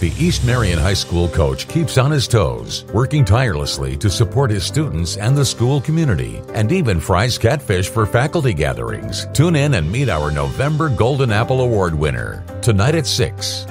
The East Marion High School coach keeps on his toes, working tirelessly to support his students and the school community, and even fries catfish for faculty gatherings. Tune in and meet our November Golden Apple Award winner tonight at 6